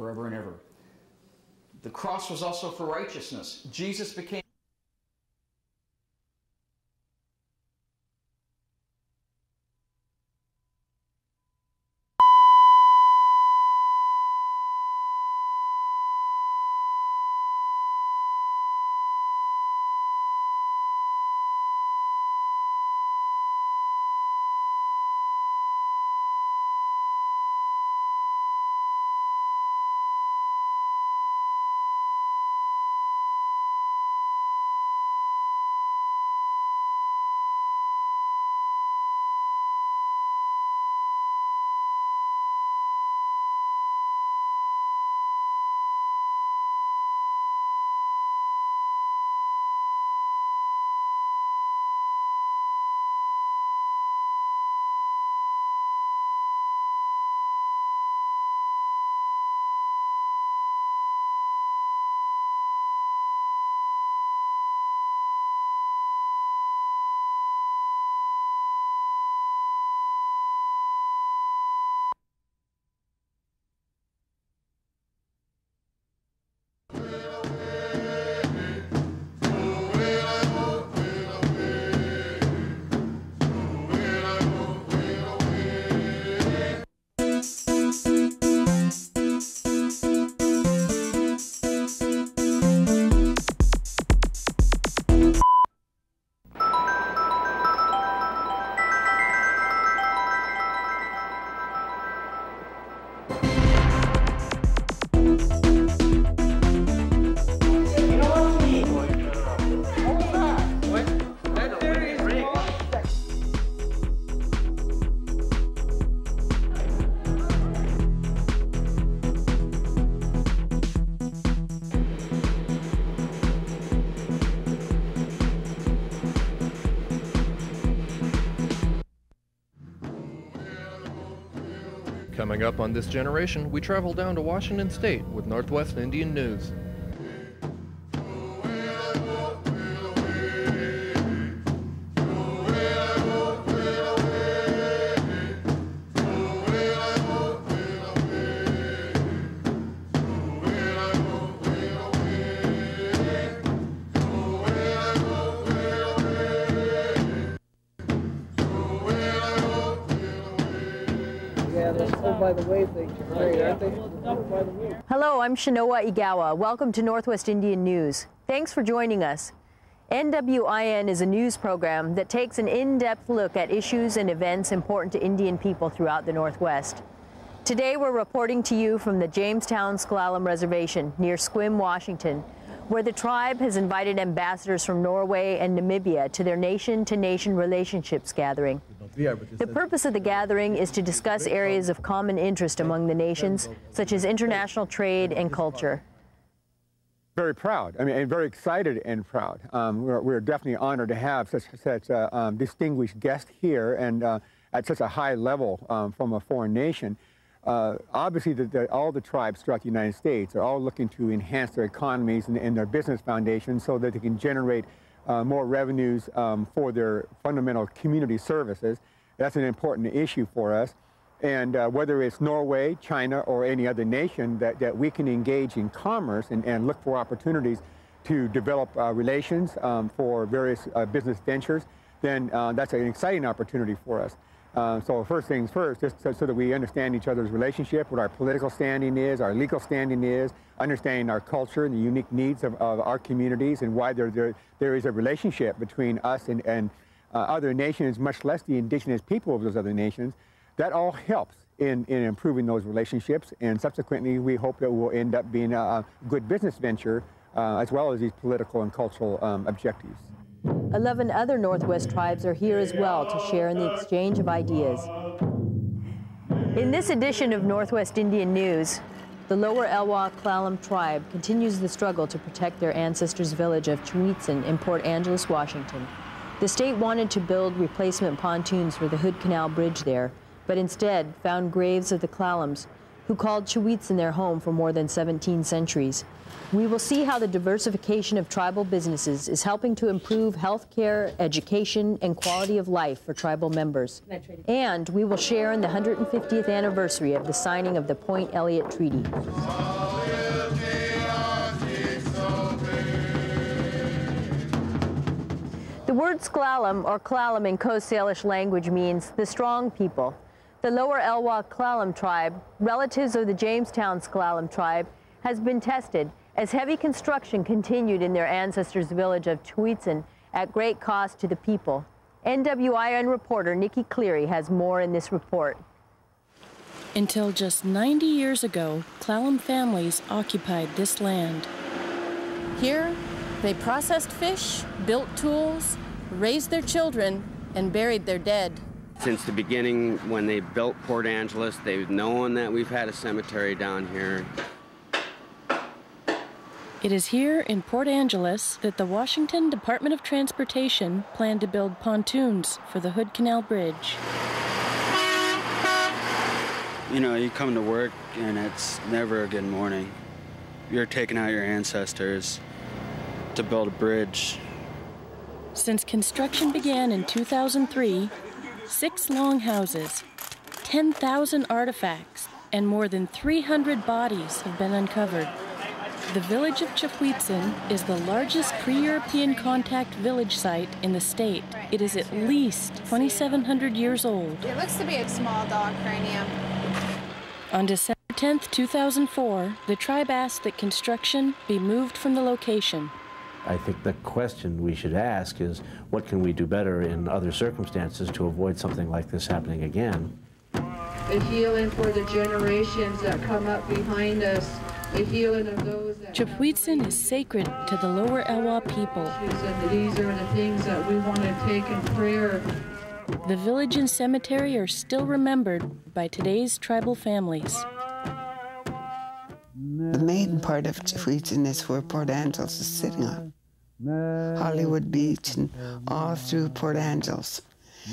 forever and ever. The cross was also for righteousness. Jesus became Coming up on this generation, we travel down to Washington State with Northwest Indian News. Chenoa Egawa. Welcome to Northwest Indian News. Thanks for joining us. NWIN is a news program that takes an in-depth look at issues and events important to Indian people throughout the Northwest. Today we're reporting to you from the Jamestown S'Klallam Reservation near Sequim, Washington, where the tribe has invited ambassadors from Norway and Namibia to their nation-to-nation relationships gathering. The purpose of the gathering is to discuss areas of common interest among the nations, such as international trade and culture. very proud. I mean, and very excited and proud. Um, we're, we're definitely honored to have such such a um, distinguished guest here and uh, at such a high level um, from a foreign nation. Uh, obviously, the, the, all the tribes throughout the United States are all looking to enhance their economies and, and their business foundations so that they can generate uh, more revenues um, for their fundamental community services. That's an important issue for us. And uh, whether it's Norway, China, or any other nation, that, that we can engage in commerce and, and look for opportunities to develop uh, relations um, for various uh, business ventures, then uh, that's an exciting opportunity for us. Uh, so first things first, just so, so that we understand each other's relationship, what our political standing is, our legal standing is, understanding our culture and the unique needs of, of our communities and why there, there, there is a relationship between us and, and uh, other nations, much less the indigenous people of those other nations. That all helps in, in improving those relationships, and subsequently, we hope that will end up being a, a good business venture uh, as well as these political and cultural um, objectives. 11 other Northwest tribes are here as well to share in the exchange of ideas. In this edition of Northwest Indian News, the Lower Elwha Klallam tribe continues the struggle to protect their ancestors' village of Tse-whit-zen in Port Angeles, Washington. The state wanted to build replacement pontoons for the Hood Canal Bridge there, but instead found graves of the Klallams who called Tse-whit-zen their home for more than 17 centuries. We will see how the diversification of tribal businesses is helping to improve health care, education, and quality of life for tribal members. And we will share in the 150th anniversary of the signing of the Point Elliott Treaty. The word S'Klallam or Klallam in Coast Salish language means the strong people. The lower Elwha Klallam tribe, relatives of the Jamestown Klallam tribe, has been tested as heavy construction continued in their ancestors' village of Tse-whit-zen at great cost to the people. NWIN reporter Niki Cleary has more in this report. Until just 90 years ago, Klallam families occupied this land. Here, they processed fish, built tools, raised their children, and buried their dead. Since the beginning, when they built Port Angeles, they've known that we've had a cemetery down here. It is here in Port Angeles that the Washington Department of Transportation planned to build pontoons for the Hood Canal Bridge. You know, you come to work and it's never a good morning. You're taking out your ancestors to build a bridge. Since construction began in 2003, six longhouses, 10,000 artifacts, and more than 300 bodies have been uncovered. The village of Tse-whit-zen is the largest pre-European contact village site in the state. It is at least 2,700 years old. It looks to be a small dog cranium. On December 10, 2004, the tribe asked that construction be moved from the location. I think the question we should ask is what can we do better in other circumstances to avoid something like this happening again? The healing for the generations that come up behind us the healing of those that Tse-whit-zen is sacred to the lower Elwha people. And these are the things that we want to take in prayer. The village and cemetery are still remembered by today's tribal families. The main part of Tse-whit-zen is where Port Angeles is sitting on. Hollywood Beach and all through Port Angeles.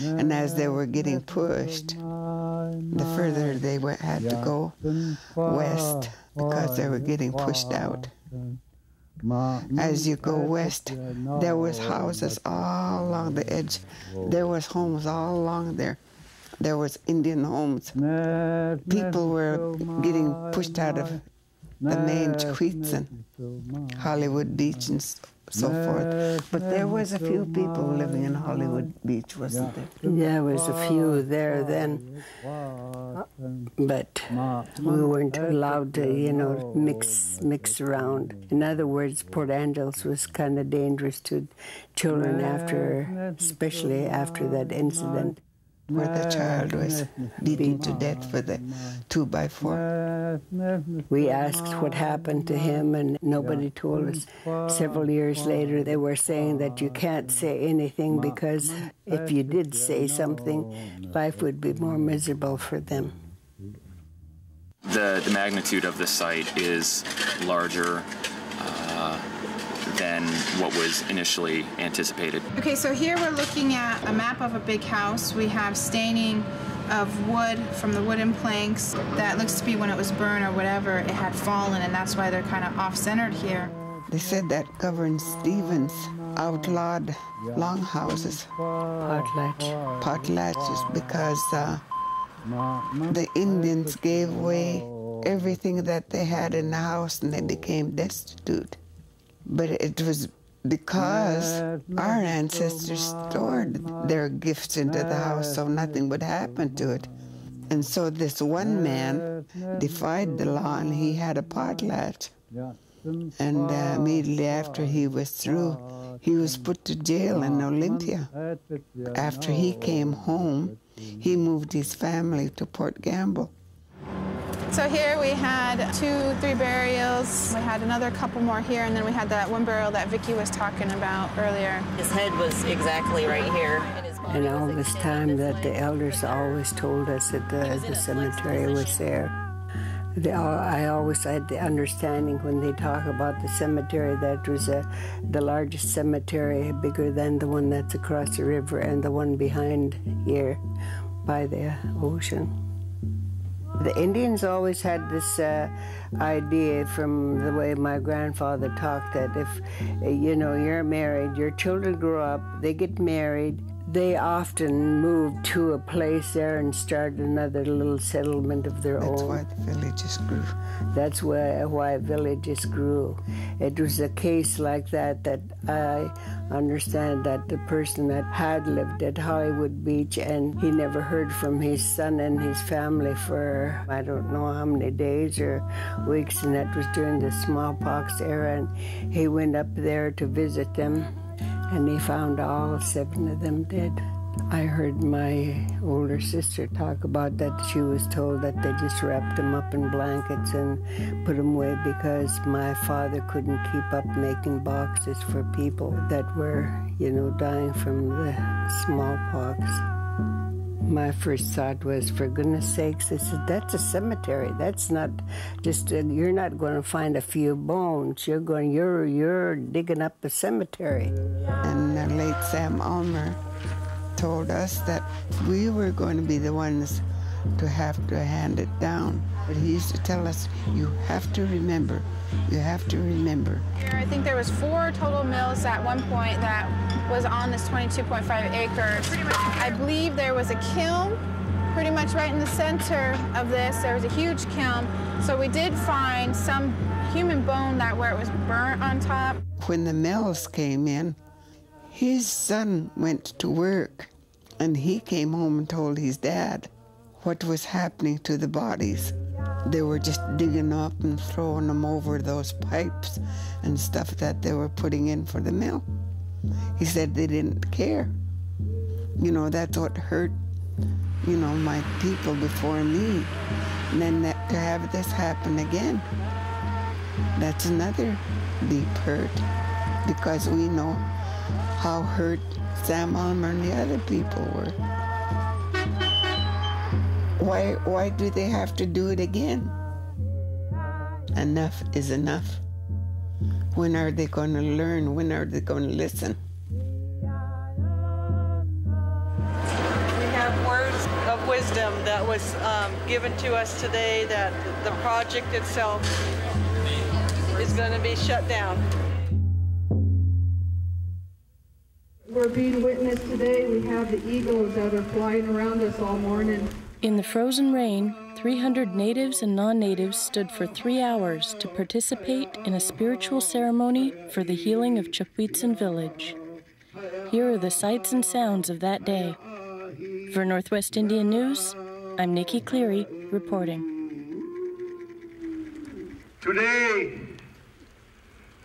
And as they were getting pushed, the further they had to go west because they were getting pushed out. As you go west, there was houses all along the edge. There was homes all along there. There was Indian homes. People were getting pushed out of the main Tse-whit-zen, Hollywood Beach and so forth. But there was a few people living in Hollywood Beach, wasn't there? There was a few there then, uh, but we weren't allowed to, you know, mix mix around. In other words, Port Angeles was kind of dangerous to children after, especially after that incident where the child was beaten to death with a two by four. We asked what happened to him, and nobody told us. Several years later, they were saying that you can't say anything because if you did say something, life would be more miserable for them. The, the magnitude of the site is larger uh, than what was initially anticipated. Okay, so here we're looking at a map of a big house. We have staining of wood from the wooden planks that looks to be when it was burned or whatever, it had fallen, and that's why they're kind of off-centered here. They said that Governor Stevens outlawed longhouses, potlatch, potlatches, because uh, the Indians gave away everything that they had in the house and they became destitute. But it was because our ancestors stored their gifts into the house so nothing would happen to it. And so this one man defied the law and he had a potlatch. And uh, immediately after he was through, he was put to jail in Olympia. After he came home, he moved his family to Port Gamble. So here we had two, three burials. We had another couple more here, and then we had that one burial that Vicki was talking about earlier. His head was exactly right here. And all this time that the elders always told us that the, the cemetery was there. They, I always had the understanding when they talk about the cemetery that it was a, the largest cemetery, bigger than the one that's across the river and the one behind here by the ocean. The Indians always had this uh, idea from the way my grandfather talked that if, you know, you're married, your children grow up, they get married, they often moved to a place there and started another little settlement of their That's own. That's why the villages grew. That's why, why villages grew. It was a case like that that I understand that the person that had lived at Hollywood Beach and he never heard from his son and his family for I don't know how many days or weeks, and that was during the smallpox era. And he went up there to visit them, and he found all seven of them dead. I heard my older sister talk about that. She was told that they just wrapped them up in blankets and put them away because my father couldn't keep up making boxes for people that were, you know, dying from the smallpox. My first thought was, for goodness sakes, I said, that's a cemetery. That's not just, a, you're not going to find a few bones. You're going, you're, you're digging up a cemetery. And the late Sam Ulmer told us that we were going to be the ones to have to hand it down. But he used to tell us, you have to remember, you have to remember. I think there was four total mills at one point that was on this 22.5 acres. I believe there was a kiln pretty much right in the center of this. There was a huge kiln. So we did find some human bone that where it was burnt on top. When the mills came in, his son went to work and he came home and told his dad what was happening to the bodies. They were just digging up and throwing them over those pipes and stuff that they were putting in for the mill. He said they didn't care. You know, that's what hurt, you know, my people before me. And then that, to have this happen again, that's another deep hurt because we know how hurt Sam Almer and the other people were. Why, why do they have to do it again? Enough is enough. When are they going to learn? When are they going to listen? We have words of wisdom that was um, given to us today that the project itself is going to be shut down. We're being witnessed today. We have the eagles that are flying around us all morning. In the frozen rain, 300 natives and non natives stood for three hours to participate in a spiritual ceremony for the healing of Tse-whit-zen village. Here are the sights and sounds of that day. For Northwest Indian News, I'm Niki Cleary reporting. Today,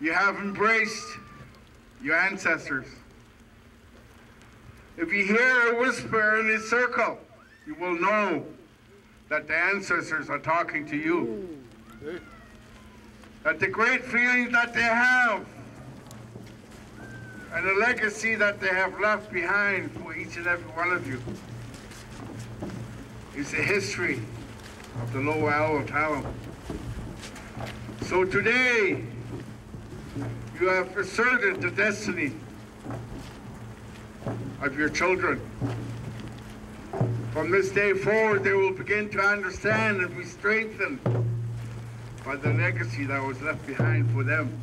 you have embraced your ancestors. If you hear a whisper in this circle, you will know that the ancestors are talking to you. That the great feelings that they have and the legacy that they have left behind for each and every one of you is the history of the Lower Owl. So today, you have asserted the destiny of your children. From this day forward, they will begin to understand and be strengthened by the legacy that was left behind for them,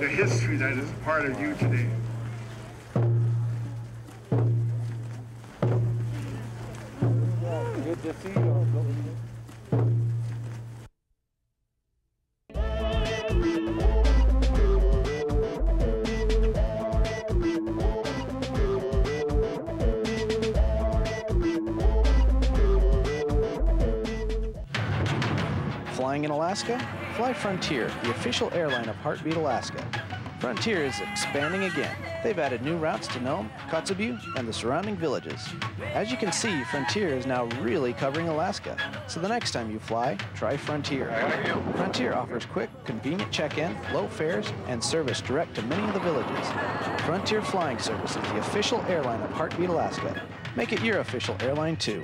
the history that is part of you today. Official airline of Heartbeat Alaska. Frontier is expanding again. They've added new routes to Nome, Kotzebue, and the surrounding villages. As you can see, Frontier is now really covering Alaska. So the next time you fly, try Frontier. Frontier offers quick, convenient check-in, low fares, and service direct to many of the villages. Frontier Flying Service is the official airline of Heartbeat Alaska. Make it your official airline too.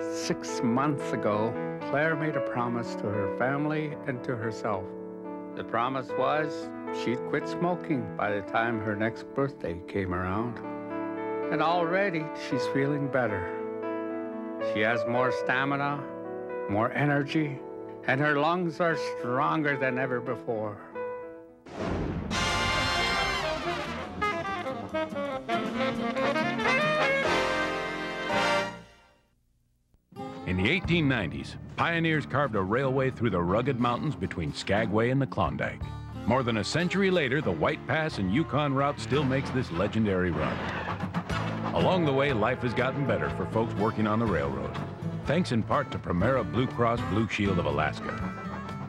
Six months ago, Claire made a promise to her family and to herself. The promise was she'd quit smoking by the time her next birthday came around. and already she's feeling better. She has more stamina, more energy, and her lungs are stronger than ever before. In the 1890s, pioneers carved a railway through the rugged mountains between Skagway and the Klondike. More than a century later, the White Pass and Yukon route still makes this legendary run. Along the way, life has gotten better for folks working on the railroad, thanks in part to Premera Blue Cross Blue Shield of Alaska.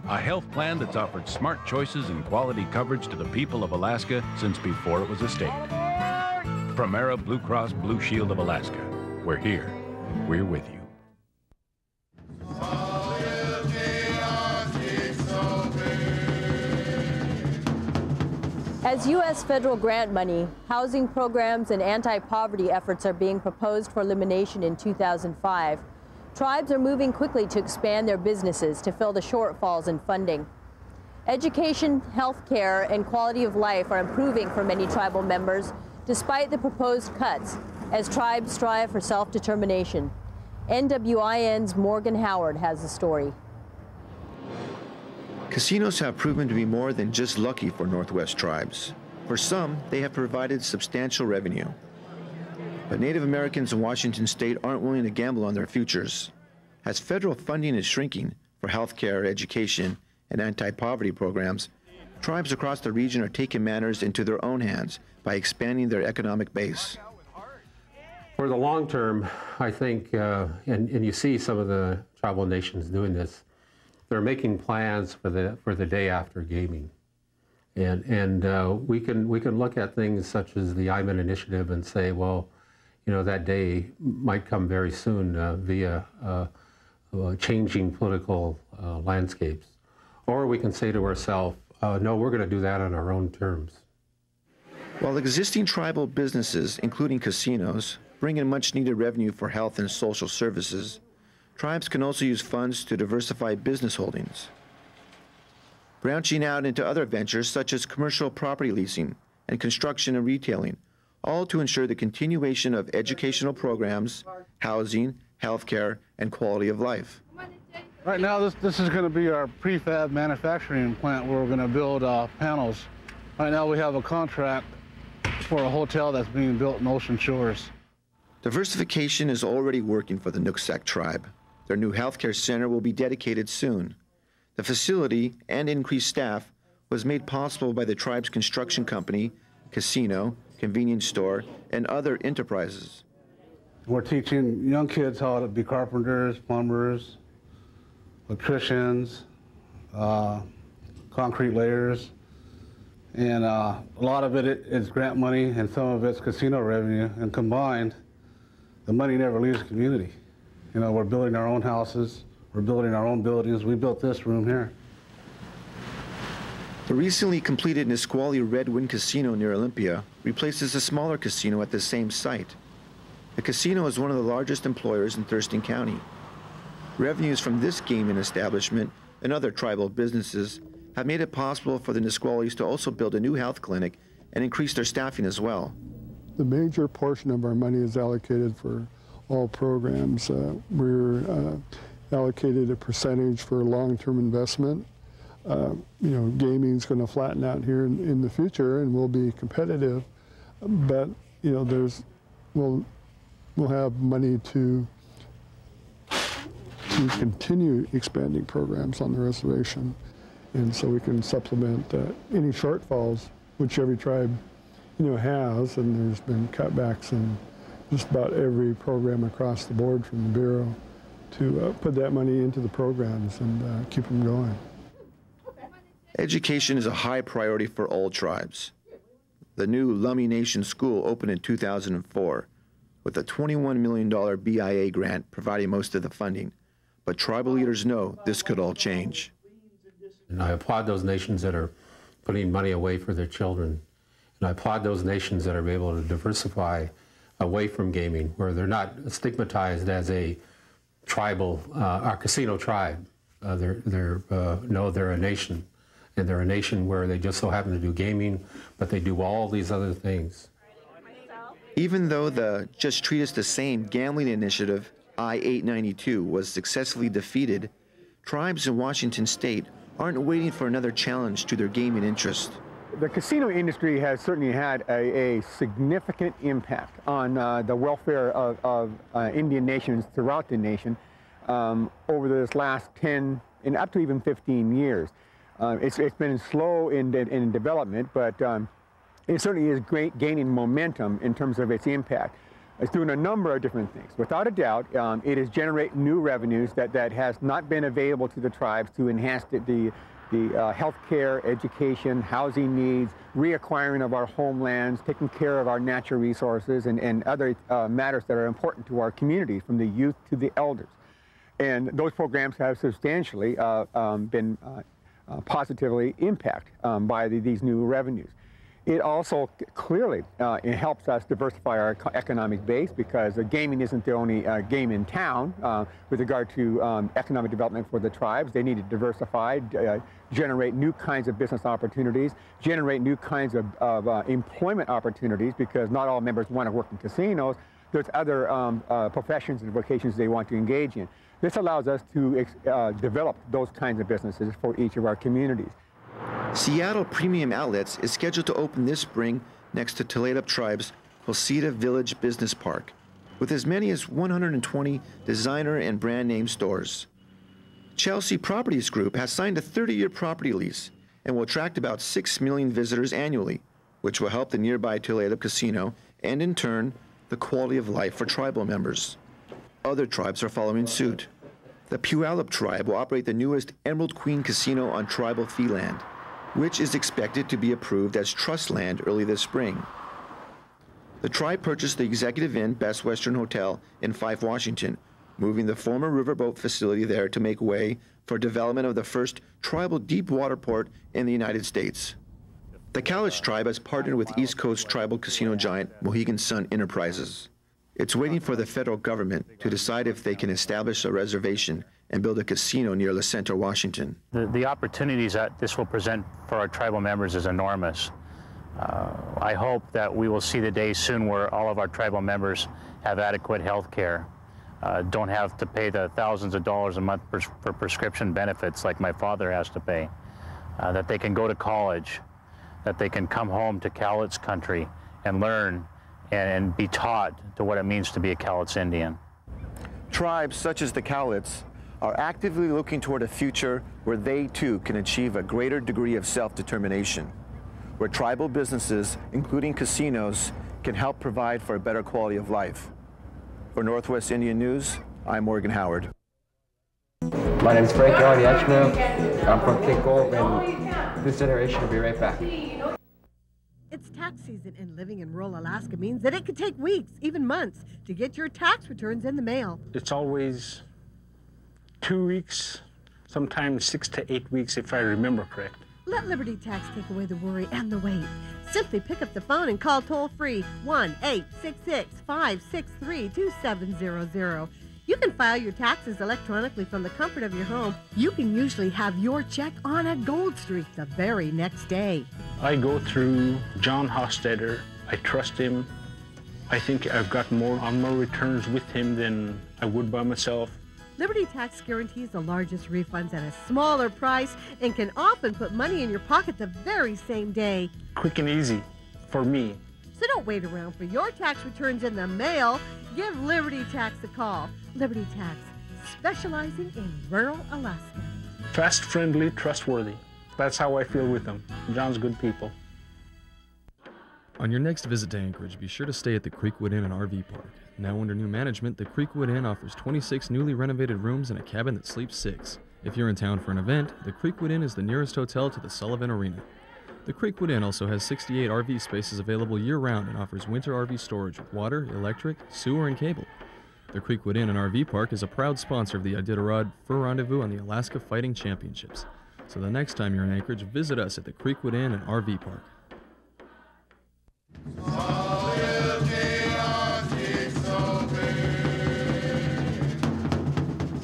A health plan that's offered smart choices and quality coverage to the people of Alaska since before it was a state. Premera Blue Cross Blue Shield of Alaska. We're here. We're with you. As U.S. federal grant money, housing programs, and anti poverty efforts are being proposed for elimination in 2005, tribes are moving quickly to expand their businesses to fill the shortfalls in funding. Education, health care, and quality of life are improving for many tribal members despite the proposed cuts as tribes strive for self determination. NWIN's Morgan Howard has the story. Casinos have proven to be more than just lucky for Northwest tribes. For some, they have provided substantial revenue. But Native Americans in Washington state aren't willing to gamble on their futures. As federal funding is shrinking for health care, education, and anti poverty programs, tribes across the region are taking matters into their own hands by expanding their economic base. For the long term, I think, uh, and, and you see some of the tribal nations doing this, they're making plans for the for the day after gaming, and and uh, we can we can look at things such as the Eyman initiative and say, well, you know, that day might come very soon uh, via uh, uh changing political uh, landscapes, or we can say to ourselves, uh, no, we're going to do that on our own terms. While existing tribal businesses, including casinos, bring in much needed revenue for health and social services, Tribes can also use funds to diversify business holdings, branching out into other ventures such as commercial property leasing and construction and retailing, all to ensure the continuation of educational programs, housing, healthcare, and quality of life. Right now, this, this is going to be our prefab manufacturing plant where we're going to build uh, panels. Right now, we have a contract for a hotel that's being built in Ocean Shores. Diversification is already working for the Nooksack tribe. Their new healthcare center will be dedicated soon. The facility and increased staff was made possible by the tribe's construction company, casino, convenience store, and other enterprises. We're teaching young kids how to be carpenters, plumbers, electricians, uh, concrete layers, and uh, a lot of it is grant money and some of it's casino revenue, and combined, the money never leaves the community. You know, we're building our own houses, we're building our own buildings. We built this room here. The recently completed Nisqually Red Wind Casino near Olympia replaces a smaller casino at the same site. The casino is one of the largest employers in Thurston County. Revenues from this gaming establishment and other tribal businesses have made it possible for the Nisquallys to also build a new health clinic and increase their staffing as well. The major portion of our money is allocated for all programs. Uh, we're uh, allocated a percentage for long-term investment. Uh, you know, gaming is going to flatten out here in, in, the future, and we'll be competitive. But you know, there's we'll we'll have money to to continue expanding programs on the reservation, and so we can supplement uh, any shortfalls which every tribe you know has. And there's been cutbacks in just about every program across the board from the Bureau to uh, put that money into the programs and uh, keep them going. Education is a high priority for all tribes. The new Lummi Nation School opened in 2004 with a $21 million BIA grant providing most of the funding. But tribal leaders know this could all change. And I applaud those nations that are putting money away for their children. And I applaud those nations that are able to diversify away from gaming, where they're not stigmatized as a tribal, uh, casino tribe. Uh, they're, they're uh, no, they're a nation, and they're a nation where they just so happen to do gaming, but they do all these other things. Even though the Just Treat Us the Same gambling initiative, I 892, was successfully defeated, tribes in Washington state aren't waiting for another challenge to their gaming interest. The casino industry has certainly had a, a significant impact on uh, the welfare of, of uh, Indian nations throughout the nation um, over this last 10 and up to even 15 years. Uh, it's, it's been slow in, in development, but um, it certainly is great, gaining momentum in terms of its impact. It's doing a number of different things. Without a doubt, um, it is generating new revenues that, that has not been available to the tribes to enhance the, the, the uh, healthcare, education, housing needs, reacquiring of our homelands, taking care of our natural resources, and, and other uh, matters that are important to our community, from the youth to the elders. And those programs have substantially uh, um, been uh, uh, positively impacted um, by the, these new revenues. It also clearly uh, it helps us diversify our economic base because uh, gaming isn't the only uh, game in town uh, with regard to um, economic development for the tribes. They need to diversify, uh, generate new kinds of business opportunities, generate new kinds of, of uh, employment opportunities because not all members want to work in casinos. There's other um, professions and vocations they want to engage in. This allows us to develop those kinds of businesses for each of our communities. Seattle Premium Outlets is scheduled to open this spring next to Tulalip Tribe's Quilceda Village Business Park, with as many as 120 designer and brand name stores. Chelsea Properties Group has signed a 30 year property lease and will attract about 6 million visitors annually, which will help the nearby Tulalip Casino and, in turn, the quality of life for tribal members. Other tribes are following suit. The Puyallup tribe will operate the newest Emerald Queen Casino on tribal fee land which is expected to be approved as trust land early this spring. The tribe purchased the Executive Inn Best Western Hotel in Fife, Washington, moving the former riverboat facility there to make way for development of the first tribal deep water port in the United States. The Cowlitz tribe has partnered with East Coast tribal casino giant Mohegan Sun Enterprises. It's waiting for the federal government to decide if they can establish a reservation and build a casino near La Center, Washington. The, the opportunities that this will present for our tribal members is enormous. Uh, I hope that we will see the day soon where all of our tribal members have adequate health care, uh, don't have to pay the thousands of dollars a month for, for prescription benefits like my father has to pay, uh, that they can go to college, that they can come home to Cowlitz country and learn and, and be taught to what it means to be a Cowlitz Indian. Tribes such as the Cowlitz are actively looking toward a future where they too can achieve a greater degree of self-determination, where tribal businesses, including casinos, can help provide for a better quality of life. For Northwest Indian News, I'm Morgan Howard. My name is Frank Ariachno. I'm from Cape Cove, and this generation will be right back. Tax season, and living in rural Alaska means that it could take weeks, even months, to get your tax returns in the mail. It's always two weeks, sometimes six to eight weeks if I remember correct. Let Liberty Tax take away the worry and the wait. Simply pick up the phone and call toll free 1 866 563 2700. You can file your taxes electronically from the comfort of your home. You can usually have your check on a gold streak the very next day. I go through John Hostetter. I trust him. I think I've got more on more returns with him than I would by myself. Liberty Tax guarantees the largest refunds at a smaller price and can often put money in your pocket the very same day. Quick and easy for me. So don't wait around for your tax returns in the mail. Give Liberty Tax a call. Liberty Tax, specializing in rural Alaska. Fast, friendly, trustworthy. That's how I feel with them. John's good people. On your next visit to Anchorage, be sure to stay at the Creekwood Inn and RV Park. Now under new management, the Creekwood Inn offers 26 newly renovated rooms and a cabin that sleeps six. If you're in town for an event, the Creekwood Inn is the nearest hotel to the Sullivan Arena. The Creekwood Inn also has 68 RV spaces available year round and offers winter RV storage with water, electric, sewer, and cable. The Creekwood Inn and RV Park is a proud sponsor of the Iditarod Fur Rendezvous and the Alaska Fighting Championships. So the next time you're in Anchorage, visit us at the Creekwood Inn and RV Park.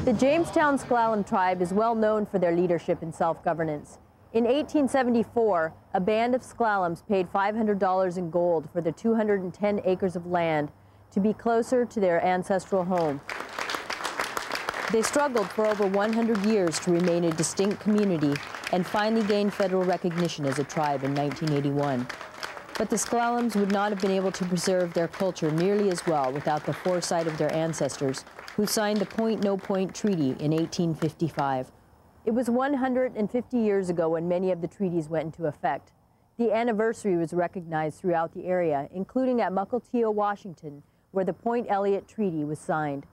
The Jamestown S'Klallam tribe is well known for their leadership and self-governance. In 1874, a band of S'Klallams paid $500 in gold for the 210 acres of land to be closer to their ancestral home. They struggled for over 100 years to remain a distinct community and finally gained federal recognition as a tribe in 1981. But the S'Klallams would not have been able to preserve their culture nearly as well without the foresight of their ancestors, who signed the Point No Point Treaty in 1855. It was 150 years ago when many of the treaties went into effect. The anniversary was recognized throughout the area, including at Mukilteo, Washington, where the Point Elliott Treaty was signed.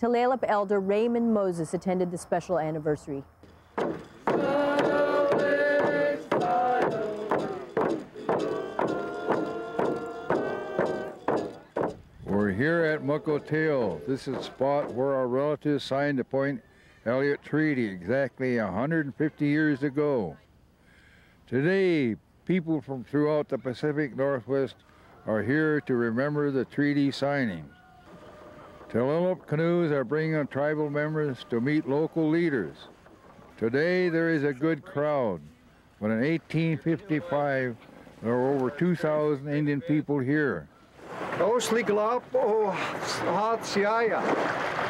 Tulalip elder Raymond Moses attended the special anniversary. We're here at Mukilteo. This is the spot where our relatives signed the Point Elliott Treaty exactly 150 years ago. Today, people from throughout the Pacific Northwest are here to remember the treaty signing. Tulalip canoes are bringing tribal members to meet local leaders. Today there is a good crowd, but in 1855 there were over 2,000 Indian people here. Osliglap o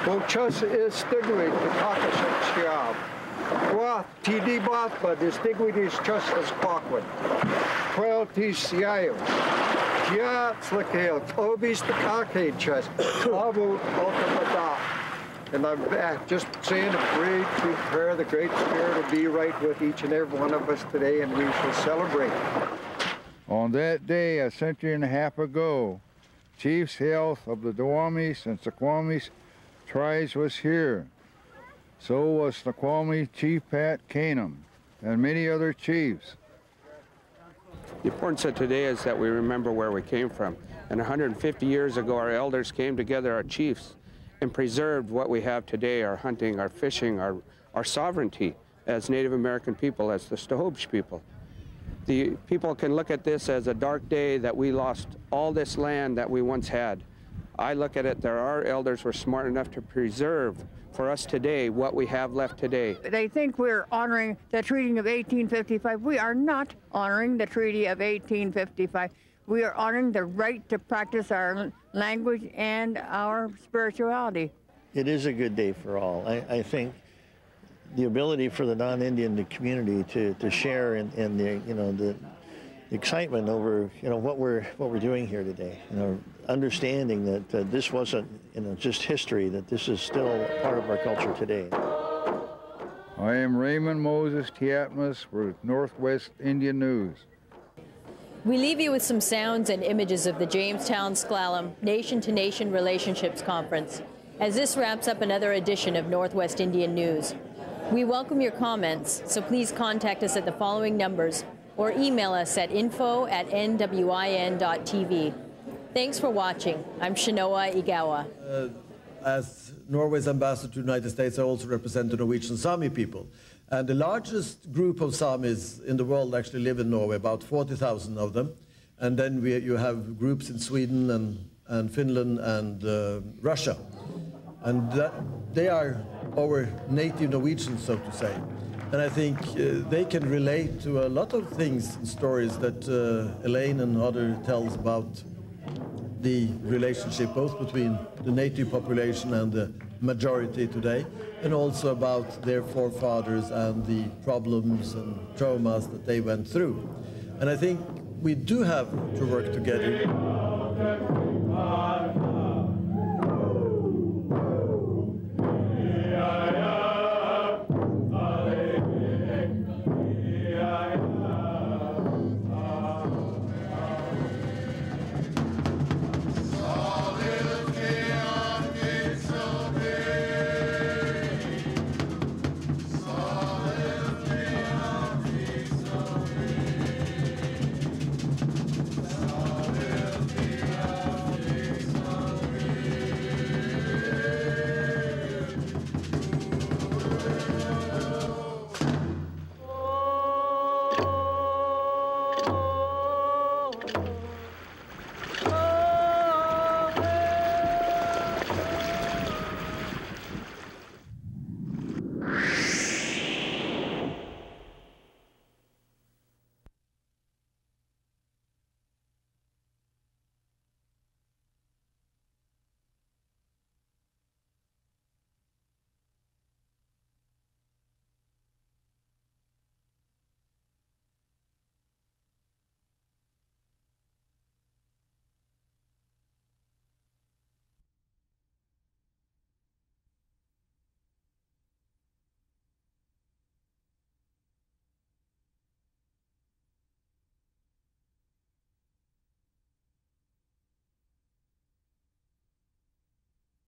o chus is stigwit the kakashat shiab. Qua tidi batba the stigwit is just as. Twelve tis siayo. Gia slikale, obis the cockade chus, abu ultimata. And I'm back just saying a great sweet prayer, the great spirit will be right with each and every one of us today, and we shall celebrate. On that day, a century and a half ago, Chief Sealth of the Duwamish and Suquamish tribes was here. So was Snoqualmie Chief Patkanim and many other chiefs. The importance of today is that we remember where we came from. And 150 years ago, our elders came together, our chiefs, and preserved what we have today, our hunting, our fishing, our, our sovereignty as Native American people, as the Snohomish people. The people can look at this as a dark day that we lost all this land that we once had. I look at it that our elders were smart enough to preserve for us today what we have left today. They think we're honoring the Treaty of 1855. We are not honoring the Treaty of 1855. We are honoring the right to practice our language and our spirituality. It is a good day for all. I, I think the ability for the non-Indian community to, to share in, in the you know the, the excitement over you know what we're what we're doing here today. You know, understanding that uh, this wasn't you know just history. That this is still part of our culture today. I am Raymond Moses Tiatmas for Northwest Indian News. We leave you with some sounds and images of the Jamestown S'Klallam Nation to Nation Relationships Conference as this wraps up another edition of Northwest Indian News. We welcome your comments, so please contact us at the following numbers or email us at info at nwin.tv. Thanks for watching. I'm Chenoa Egawa. Uh, as Norway's ambassador to the United States, I also represent the Norwegian Sami people. And the largest group of Samis in the world actually live in Norway, about 40,000 of them. And then we, you have groups in Sweden and, and Finland and uh, Russia. And that, they are our native Norwegians, so to say. And I think uh, they can relate to a lot of things and stories that uh, Elaine and other tells about the relationship both between the native population and the majority today, and also about their forefathers and the problems and traumas that they went through. And I think we do have to work together.